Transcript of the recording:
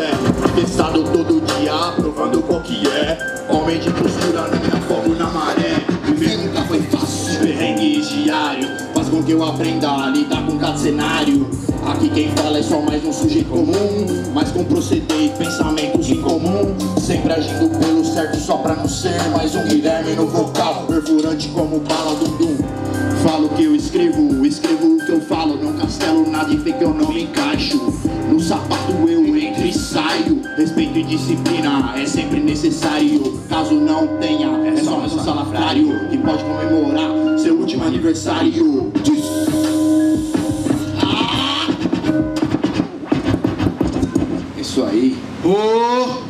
fé. Testado todo dia, provando qual que é. Homem de postura, não me afogo na maré. Viver nunca foi fácil, perrengue diário. Faz com que eu aprenda a lidar com cada cenário. Aqui quem fala é só mais um sujeito comum, mas com proceder e pensamentos em comum. Sempre agindo pelo certo só pra não ser mais um Guilherme no vocal, perfurante como bala do dum. Falo o que eu escrevo, escrevo o que eu falo. Não castelo nada e que eu não me encaixo. No sapato eu entro e saio. Respeito e disciplina é sempre necessário. Caso não tenha, é só mais um salafrário que pode comemorar seu último aniversário. Ah! Isso aí. Ô,